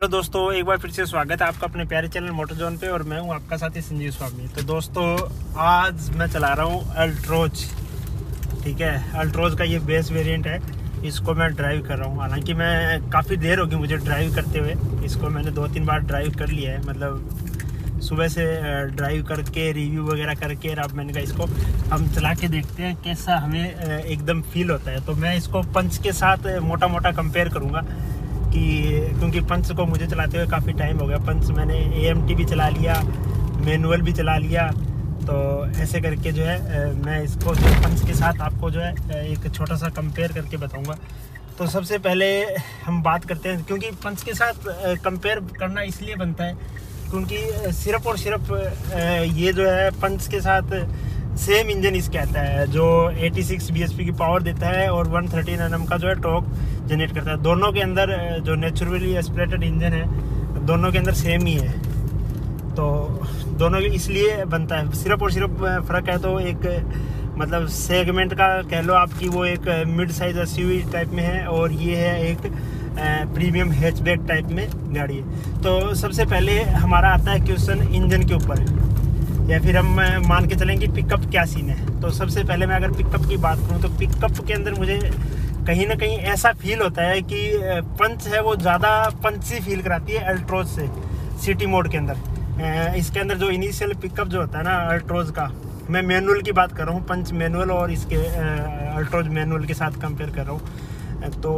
Hello दोस्तों, एक बार फिर से स्वागत है आपका अपने प्यारे चैनल मोटर जोन पे और मैं हूँ आपका साथी संजीव स्वामी। तो दोस्तों, आज मैं चला रहा हूँ अल्ट्रोज ठीक है? अल्ट्रोज का ये बेस वेरिएंट है, इसको मैं ड्राइव कर रहा हूँ। हालाँकि मैं काफ़ी देर होगी मुझे ड्राइव करते हुए, इसको मैंने दो तीन बार ड्राइव कर लिया है। मतलब सुबह से ड्राइव करके रिव्यू वगैरह करके अब मैंने कहा इसको हम चला के देखते हैं कैसा हमें एकदम फील होता है। तो मैं इसको पंच के साथ मोटा मोटा कंपेयर करूँगा। कि क्योंकि पंच को मुझे चलाते हुए काफ़ी टाइम हो गया। पंच मैंने एएमटी भी चला लिया मैनुअल भी चला लिया। तो ऐसे करके जो है मैं इसको जो पंच के साथ आपको जो है एक छोटा सा कंपेयर करके बताऊँगा। तो सबसे पहले हम बात करते हैं, क्योंकि पंच के साथ कंपेयर करना इसलिए बनता है क्योंकि सिर्फ़ और सिर्फ़ ये जो है पंच के साथ सेम इंजन इसके आता है, जो 86 bhp की पावर देता है और 113 nm का जो है टॉक जनरेट करता है। दोनों के अंदर जो नेचुरली एस्पिरेटेड इंजन है, दोनों के अंदर सेम ही है। तो दोनों इसलिए बनता है। सिर्फ़ और सिर्फ़ फ़र्क है तो एक मतलब सेगमेंट का कह लो आपकी वो एक मिड साइज़ एस टाइप में है और ये है एक प्रीमियम हैचबैक टाइप में गाड़ी है। तो सबसे पहले हमारा आता है क्वेश्चन इंजन के ऊपर। या फिर हम मान के चलें कि पिकअप क्या सीन है। तो सबसे पहले मैं अगर पिकअप की बात करूँ तो पिकअप के अंदर मुझे कहीं ना कहीं ऐसा फील होता है कि पंच है वो ज़्यादा पंची फील कराती है अल्ट्रोज से सिटी मोड के अंदर। इसके अंदर जो इनिशियल पिकअप जो होता है ना अल्ट्रोज का, मैं मैनुअल की बात कर रहा हूँ पंच मैनुअल और इसके अल्ट्रोज मैनुअल के साथ कंपेयर कर रहा हूँ। तो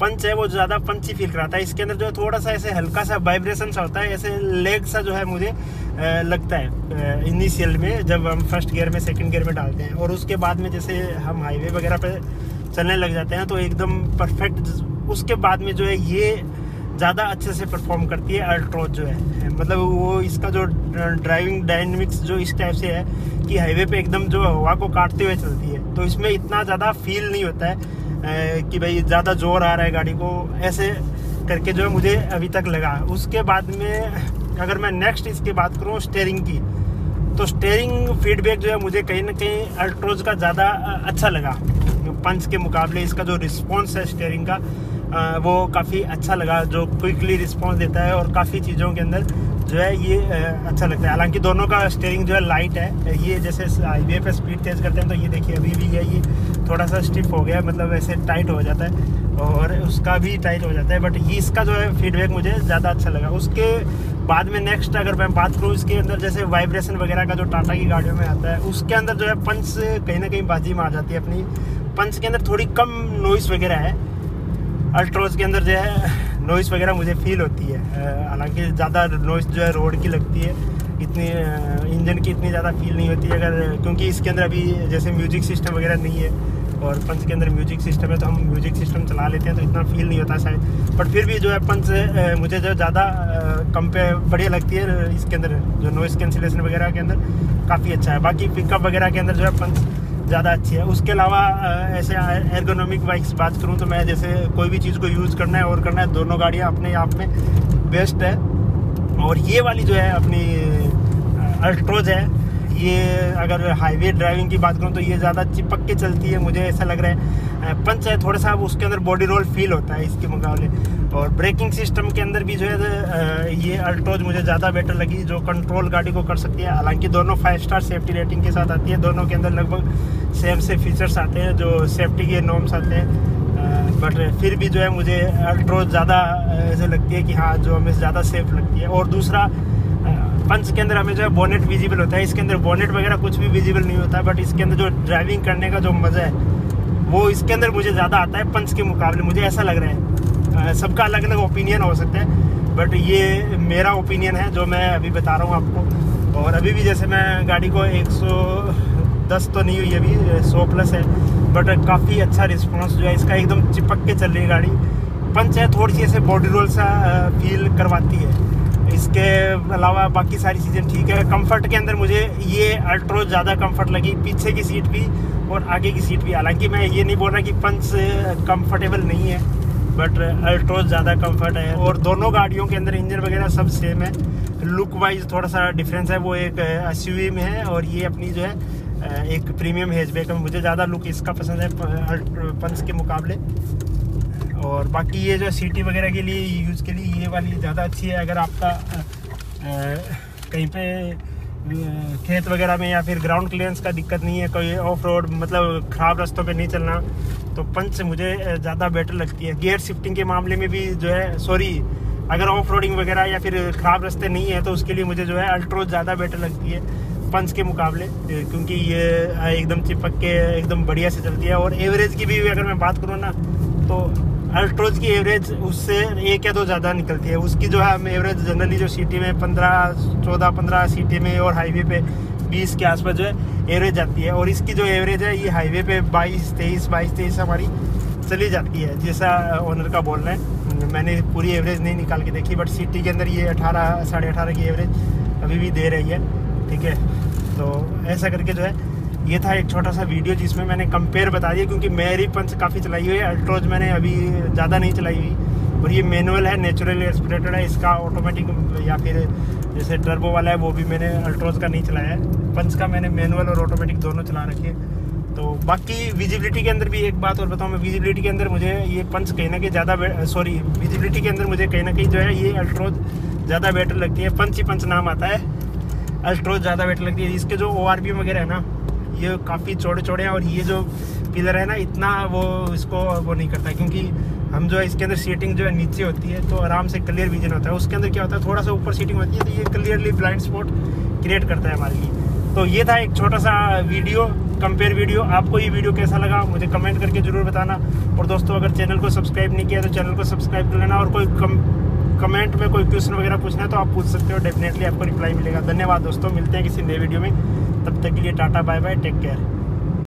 पंच है वो ज़्यादा पंची फील कराता है। इसके अंदर जो है थोड़ा सा ऐसे हल्का सा वाइब्रेशन सा होता है, ऐसे लेग सा जो है मुझे लगता है इनिशियल में जब हम फ़र्स्ट गियर में सेकंड गियर में डालते हैं और उसके बाद में जैसे हम हाईवे वगैरह पे चलने लग जाते हैं तो एकदम परफेक्ट उसके बाद में जो है ये ज़्यादा अच्छे से परफॉर्म करती है अल्ट्रोज जो है। मतलब वो इसका जो ड्राइविंग डायनमिक्स जो इस टाइप से है कि हाईवे पे एकदम जो हवा को काटते हुए चलती है तो इसमें इतना ज़्यादा फील नहीं होता है कि भाई ज़्यादा ज़ोर आ रहा है गाड़ी को, ऐसे करके जो है मुझे अभी तक लगा। उसके बाद में अगर मैं नेक्स्ट इसकी बात करूँ स्टेयरिंग की तो स्टेयरिंग फीडबैक जो है मुझे कहीं ना कहीं अल्ट्रोज का ज़्यादा अच्छा लगा। पंच के मुकाबले इसका जो रिस्पॉन्स है स्टेयरिंग का वो काफ़ी अच्छा लगा, जो क्विकली रिस्पॉन्स देता है और काफ़ी चीज़ों के अंदर जो है ये अच्छा लगता है। हालाँकि दोनों का स्टेयरिंग जो है लाइट है, ये जैसे हाईवे पे स्पीड तेज़ करते हैं तो ये देखिए अभी भी है, ये थोड़ा सा स्टिफ हो गया मतलब ऐसे टाइट हो जाता है और उसका भी टाइट हो जाता है बट ये इसका जो है फीडबैक मुझे ज़्यादा अच्छा लगा। उसके बाद में नेक्स्ट अगर मैं बात करूँ इसके अंदर, जैसे वाइब्रेशन वगैरह का जो टाटा की गाड़ियों में आता है, उसके अंदर जो है पंच कहीं ना कहीं बाजी में आ जाती है अपनी पंच के अंदर थोड़ी कम नॉइस वगैरह है। अल्ट्रोज के अंदर जो है नॉइस वगैरह मुझे फील होती है। हालाँकि ज़्यादा नॉइस जो है रोड की लगती है। इतनी इंजन की इतनी ज़्यादा फील नहीं होती अगर, क्योंकि इसके अंदर अभी जैसे म्यूज़िक सिस्टम वगैरह नहीं है और पंच के अंदर म्यूज़िक सिस्टम है तो हम म्यूज़िक सिस्टम चला लेते हैं तो इतना फील नहीं होता शायद। बट फिर भी जो है पंच मुझे जो ज़्यादा पे बढ़िया लगती है इसके अंदर, जो नॉइस कैंसिलेशन वगैरह के अंदर, काफ़ी अच्छा है। बाकी पिकअप वगैरह के अंदर जो है पंच ज़्यादा अच्छी है। उसके अलावा ऐसे एर्गोनॉमिक बाइक्स बात करूँ तो मैं जैसे कोई भी चीज़ को यूज़ करना है और करना है, दोनों गाड़ियाँ अपने आप में बेस्ट है। और ये वाली जो है अपनी अल्ट्रोज है ये अगर हाईवे ड्राइविंग की बात करूँ तो ये ज़्यादा चिपक के चलती है, मुझे ऐसा लग रहा है। पंच है, थोड़ा सा उसके अंदर बॉडी रोल फील होता है इसके मुकाबले। और ब्रेकिंग सिस्टम के अंदर भी जो है ये अल्ट्रोज मुझे ज़्यादा बेटर लगी, जो कंट्रोल गाड़ी को कर सकती है। हालाँकि दोनों फाइव स्टार सेफ्टी रेटिंग के साथ आती है। दोनों के अंदर लगभग सेम से फीचर्स आते हैं, जो सेफ्टी के नॉर्म्स आते हैं। बट फिर भी जो है, मुझे अल्ट्रोज ज़्यादा ऐसे लगती है कि हाँ जो हमें ज़्यादा सेफ़ लगती है। और दूसरा पंच के अंदर हमें जो है बोनेट विजिबल होता है, इसके अंदर बोनेट वगैरह कुछ भी विजिबल नहीं होता बट इसके अंदर जो ड्राइविंग करने का जो मज़ा है, वो इसके अंदर मुझे ज़्यादा आता है पंच के मुकाबले। मुझे ऐसा लग रहा है सबका अलग अलग ओपिनियन हो सकता है बट ये मेरा ओपिनियन है, जो मैं अभी बता रहा हूँ आपको। और अभी भी जैसे मैं गाड़ी को 110 तो नहीं हुई अभी 100 प्लस है बट काफ़ी अच्छा रिस्पॉन्स जो है, इसका एकदम चिपक के चल रही है गाड़ी। पंच है, थोड़ी सी ऐसे बॉडी रोल सा फील करवाती है। इसके अलावा बाकी सारी चीज़ें ठीक है। कंफर्ट के अंदर मुझे ये अल्ट्रो ज़्यादा कंफर्ट लगी, पीछे की सीट भी और आगे की सीट भी। हालाँकि मैं ये नहीं बोल रहा कि पंच कंफर्टेबल नहीं है बट अल्ट्रोज ज़्यादा कंफर्ट है। और दोनों गाड़ियों के अंदर इंजन वगैरह सब सेम है। लुक वाइज थोड़ा सा डिफरेंस है, वो एक एसयूवी में है और ये अपनी जो है एक प्रीमियम हैचबैक है। मुझे ज़्यादा लुक इसका पसंद है पंच के मुकाबले। और बाकी ये जो सिटी वगैरह के लिए यूज़ के लिए ये वाली ज़्यादा अच्छी है। अगर आपका कहीं पे खेत वगैरह में या फिर ग्राउंड क्लियरेंस का दिक्कत नहीं है, कोई ऑफ़ रोड मतलब ख़राब रास्तों पे नहीं चलना तो पंच से मुझे ज़्यादा बेटर लगती है। गियर शिफ्टिंग के मामले में भी जो है सॉरी अगर ऑफ़ रोडिंग वगैरह या फिर ख़राब रास्ते नहीं है तो उसके लिए मुझे जो है अल्ट्रोज ज़्यादा बेटर लगती है, पंच के मुकाबले क्योंकि ये एकदम चिपक के, एकदम बढ़िया से चलती है। और एवरेज की भी अगर मैं बात करूँ ना तो अल्ट्रोज की एवरेज उससे एक या दो ज़्यादा निकलती है। उसकी जो है हम एवरेज जनरली जो सिटी में पंद्रह, चौदह, पंद्रह सिटी में और हाईवे पे बीस के आसपास जो है एवरेज आती है। और इसकी जो एवरेज है, ये हाईवे पे बाईस, तेईस बाईस, तेईस हमारी चली जाती है, जैसा ओनर का बोलना है। मैंने पूरी एवरेज नहीं निकाल के देखी बट सिटी के अंदर ये अठारह, साढ़े अठारह की एवरेज अभी भी दे रही है, ठीक है? तो ऐसा करके जो है ये था एक छोटा सा वीडियो जिसमें मैंने कंपेयर बता दिया, क्योंकि मेरी पंच काफ़ी चलाई हुई है अल्ट्रोज मैंने अभी ज़्यादा नहीं चलाई हुई। और ये मैनुअल है नेचुरल एस्पिरेटेड है, इसका ऑटोमेटिक या फिर जैसे टर्बो वाला है, वो भी मैंने अल्ट्रोज का नहीं चलाया है। पंच का मैंने मैनुअल और ऑटोमेटिक दोनों चला रखे हैं। तो बाकी विजिबिलिटी के अंदर भी एक बात और बताऊँ, मैं विजिबिलिटी के अंदर मुझे ये पंच कहीं ना कहीं ज़्यादा सॉरी विजिबिलिटी के अंदर मुझे कहीं ना कहीं जो है ये अल्ट्रोज ज़्यादा बेटर लगती है। पंच ही पंच नाम आता है अल्ट्रोज ज़्यादा बेटर लगती है। इसके जो ओ वगैरह है ना ये काफ़ी चौड़े चौड़े हैं और ये जो पिलर है ना, इतना वो इसको वो नहीं करता क्योंकि हम जो है इसके अंदर सीटिंग जो है नीचे होती है तो आराम से क्लियर विजन होता है। उसके अंदर क्या होता है, थोड़ा सा ऊपर सीटिंग होती है तो ये क्लियरली ब्लाइंड स्पॉट क्रिएट करता है हमारे लिए। तो ये था एक छोटा सा वीडियो कंपेयर वीडियो आपको ये वीडियो कैसा लगा, मुझे कमेंट करके ज़रूर बताना। और दोस्तों, अगर चैनल को सब्सक्राइब नहीं किया तो चैनल को सब्सक्राइब कर लेना। और कोई कम कमेंट में कोई क्वेश्चन वगैरह पूछना है तो आप पूछ सकते हो। डेफिनेटली आपको रिप्लाई मिलेगा। धन्यवाद दोस्तों, मिलते हैं किसी नए वीडियो में। तब तक के लिए Tata bye bye take care.